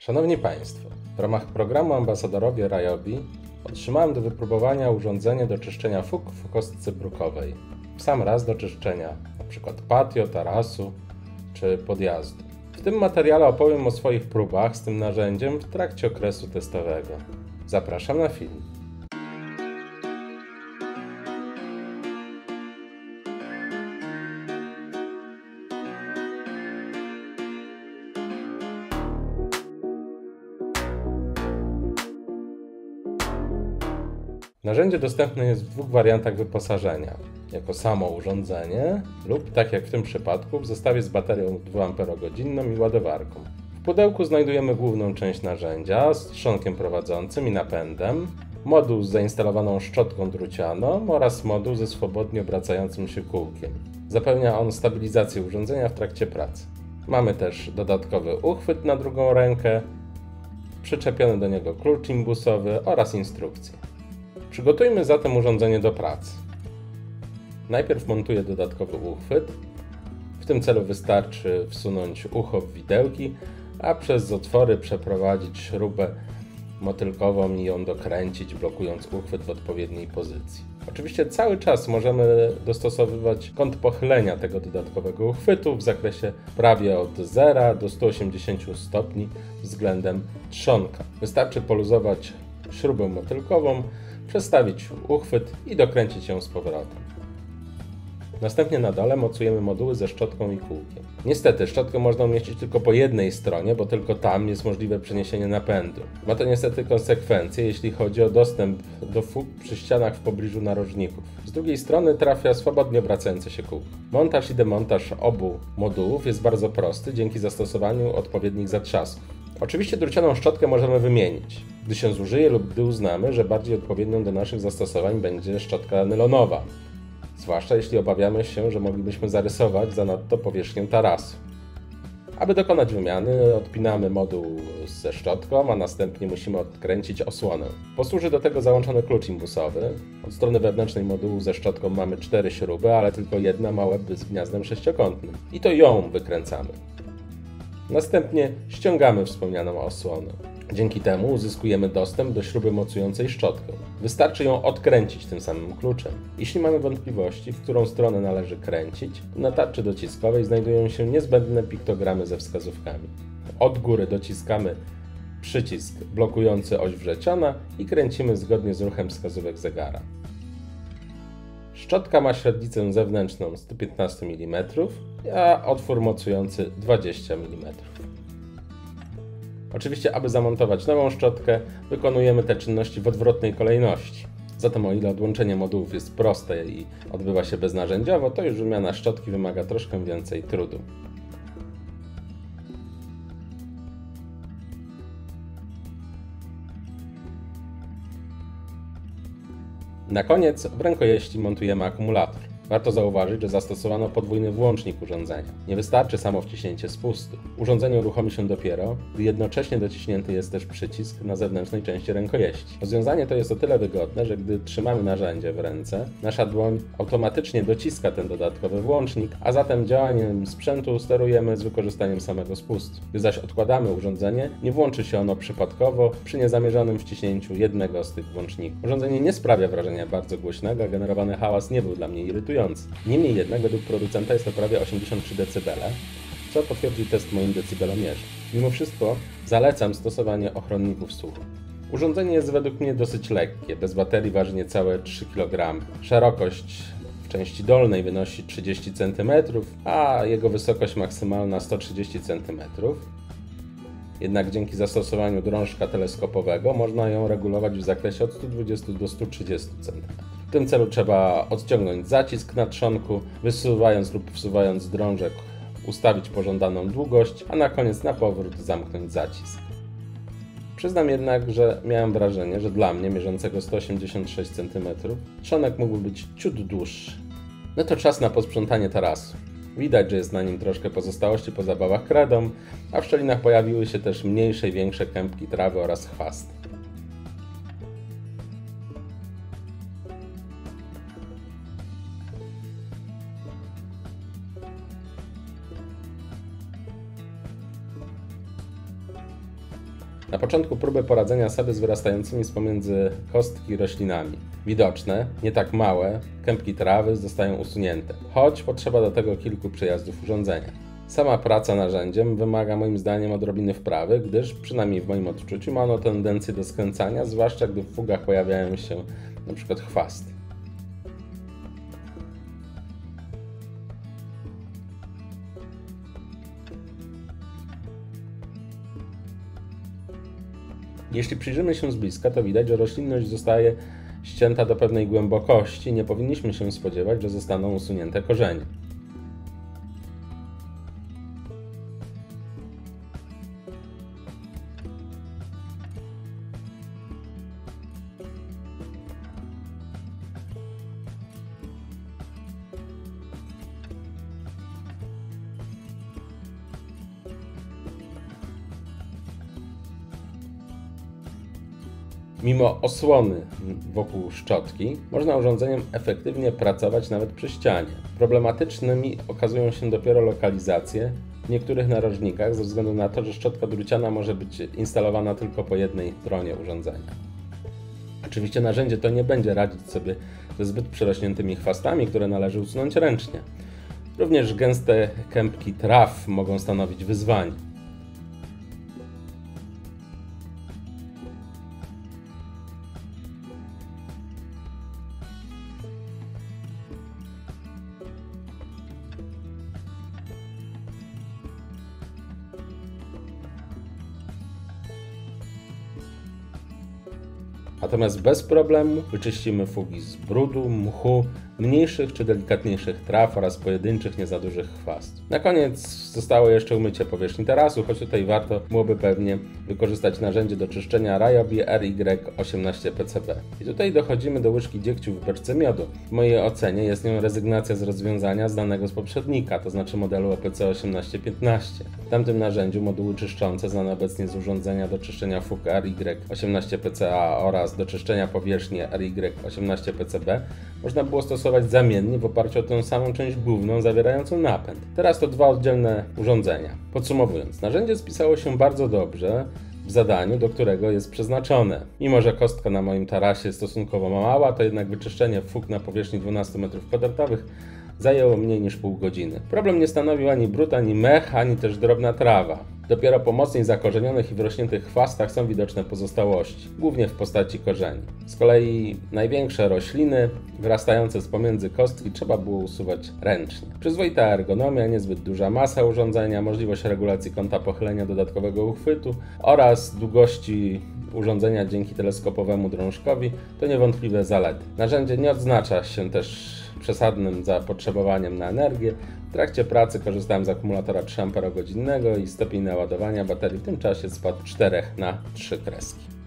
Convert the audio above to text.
Szanowni Państwo, w ramach programu Ambasadorowie Rajobi otrzymałem do wypróbowania urządzenie do czyszczenia fug w kostce brukowej. W sam raz do czyszczenia, np. patio, tarasu czy podjazdu. W tym materiale opowiem o swoich próbach z tym narzędziem w trakcie okresu testowego. Zapraszam na film. Narzędzie dostępne jest w dwóch wariantach wyposażenia. Jako samo urządzenie lub, tak jak w tym przypadku, w zestawie z baterią 2Ah i ładowarką. W pudełku znajdujemy główną część narzędzia z trzonkiem prowadzącym i napędem, moduł z zainstalowaną szczotką drucianą oraz moduł ze swobodnie obracającym się kółkiem. Zapewnia on stabilizację urządzenia w trakcie pracy. Mamy też dodatkowy uchwyt na drugą rękę, przyczepiony do niego klucz imbusowy oraz instrukcję. Przygotujmy zatem urządzenie do pracy. Najpierw montuję dodatkowy uchwyt. W tym celu wystarczy wsunąć ucho w widełki, a przez otwory przeprowadzić śrubę motylkową i ją dokręcić, blokując uchwyt w odpowiedniej pozycji. Oczywiście cały czas możemy dostosowywać kąt pochylenia tego dodatkowego uchwytu w zakresie prawie od 0 do 180 stopni względem trzonka. Wystarczy poluzować śrubę motylkową, przestawić uchwyt i dokręcić ją z powrotem. Następnie na dole mocujemy moduły ze szczotką i kółkiem. Niestety, szczotkę można umieścić tylko po jednej stronie, bo tylko tam jest możliwe przeniesienie napędu. Ma to niestety konsekwencje, jeśli chodzi o dostęp do fug przy ścianach w pobliżu narożników. Z drugiej strony trafia swobodnie obracające się kółko. Montaż i demontaż obu modułów jest bardzo prosty dzięki zastosowaniu odpowiednich zatrzasków. Oczywiście drucianą szczotkę możemy wymienić, gdy się zużyje lub gdy uznamy, że bardziej odpowiednią do naszych zastosowań będzie szczotka nylonowa. Zwłaszcza jeśli obawiamy się, że moglibyśmy zarysować zanadto powierzchnię tarasu. Aby dokonać wymiany, odpinamy moduł ze szczotką, a następnie musimy odkręcić osłonę. Posłuży do tego załączony klucz imbusowy. Od strony wewnętrznej modułu ze szczotką mamy cztery śruby, ale tylko jedna ma łeb z gniazdem sześciokątnym. I to ją wykręcamy. Następnie ściągamy wspomnianą osłonę. Dzięki temu uzyskujemy dostęp do śruby mocującej szczotką. Wystarczy ją odkręcić tym samym kluczem. Jeśli mamy wątpliwości, w którą stronę należy kręcić, na tarczy dociskowej znajdują się niezbędne piktogramy ze wskazówkami. Od góry dociskamy przycisk blokujący oś wrzeciona i kręcimy zgodnie z ruchem wskazówek zegara. Szczotka ma średnicę zewnętrzną 115 mm, a otwór mocujący 20 mm. Oczywiście, aby zamontować nową szczotkę, wykonujemy te czynności w odwrotnej kolejności. Zatem o ile odłączenie modułów jest proste i odbywa się beznarzędziowo, to już wymiana szczotki wymaga troszkę więcej trudu. Na koniec w rękojeści montujemy akumulator. Warto zauważyć, że zastosowano podwójny włącznik urządzenia. Nie wystarczy samo wciśnięcie spustu. Urządzenie uruchomi się dopiero, gdy jednocześnie dociśnięty jest też przycisk na zewnętrznej części rękojeści. Rozwiązanie to jest o tyle wygodne, że gdy trzymamy narzędzie w ręce, nasza dłoń automatycznie dociska ten dodatkowy włącznik, a zatem działaniem sprzętu sterujemy z wykorzystaniem samego spustu. Gdy zaś odkładamy urządzenie, nie włączy się ono przypadkowo przy niezamierzonym wciśnięciu jednego z tych włączników. Urządzenie nie sprawia wrażenia bardzo głośnego, a generowany hałas nie był dla mnie irytujący Niemniej jednak według producenta jest to prawie 83 dB, co potwierdzi test moim decibelomierzem. Mimo wszystko zalecam stosowanie ochronników słuchu. Urządzenie jest według mnie dosyć lekkie, bez baterii waży niecałe 3 kg. Szerokość w części dolnej wynosi 30 cm, a jego wysokość maksymalna 130 cm. Jednak dzięki zastosowaniu drążka teleskopowego można ją regulować w zakresie od 120 do 130 cm. W tym celu trzeba odciągnąć zacisk na trzonku, wysuwając lub wsuwając drążek ustawić pożądaną długość, a na koniec na powrót zamknąć zacisk. Przyznam jednak, że miałem wrażenie, że dla mnie, mierzącego 186 cm, trzonek mógłby być ciut dłuższy. No to czas na posprzątanie tarasu. Widać, że jest na nim troszkę pozostałości po zabawach kredą, a w szczelinach pojawiły się też mniejsze i większe kępki trawy oraz chwast. Na początku próby poradzenia sobie z wyrastającymi z pomiędzy kostki roślinami. Widoczne, nie tak małe, kępki trawy zostają usunięte, choć potrzeba do tego kilku przejazdów urządzenia. Sama praca narzędziem wymaga moim zdaniem odrobiny wprawy, gdyż przynajmniej w moim odczuciu ma ono tendencję do skręcania, zwłaszcza gdy w fugach pojawiają się np. chwasty. Jeśli przyjrzymy się z bliska, to widać, że roślinność zostaje ścięta do pewnej głębokości. Nie powinniśmy się spodziewać, że zostaną usunięte korzenie. Mimo osłony wokół szczotki, można urządzeniem efektywnie pracować nawet przy ścianie. Problematycznymi okazują się dopiero lokalizacje w niektórych narożnikach ze względu na to, że szczotka druciana może być instalowana tylko po jednej stronie urządzenia. Oczywiście narzędzie to nie będzie radzić sobie ze zbyt przerośniętymi chwastami, które należy usunąć ręcznie. Również gęste kępki traw mogą stanowić wyzwanie. Natomiast bez problemu wyczyścimy fugi z brudu, mchu, mniejszych czy delikatniejszych traw oraz pojedynczych, nie za dużych chwast. Na koniec zostało jeszcze umycie powierzchni tarasu, choć tutaj warto byłoby pewnie wykorzystać narzędzie do czyszczenia Ryobi RY18PCB. I tutaj dochodzimy do łyżki dziegciu w beczce miodu. W mojej ocenie jest nią rezygnacja z rozwiązania znanego z poprzednika, to znaczy modelu OPC 1815. W tamtym narzędziu moduły czyszczące znane obecnie z urządzenia do czyszczenia fug RY18PCA oraz do czyszczenia powierzchni RY18PCB można było stosować zamiennie w oparciu o tę samą część główną zawierającą napęd. Teraz to dwa oddzielne urządzenia. Podsumowując, narzędzie spisało się bardzo dobrze w zadaniu, do którego jest przeznaczone. Mimo, że kostka na moim tarasie jest stosunkowo mała, to jednak wyczyszczenie fug na powierzchni 12 m2 zajęło mniej niż pół godziny. Problem nie stanowił ani brud, ani mech, ani też drobna trawa. Dopiero po mocniej zakorzenionych i wrośniętych chwastach są widoczne pozostałości, głównie w postaci korzeni. Z kolei największe rośliny wyrastające z pomiędzy kostki trzeba było usuwać ręcznie. Przyzwoita ergonomia, niezbyt duża masa urządzenia, możliwość regulacji kąta pochylenia dodatkowego uchwytu oraz długości urządzenia dzięki teleskopowemu drążkowi to niewątpliwe zalety. Narzędzie nie odznacza się też przesadnym zapotrzebowaniem na energię. W trakcie pracy korzystałem z akumulatora 3 Ah i stopień naładowania baterii w tym czasie spadł 4 na 3 kreski.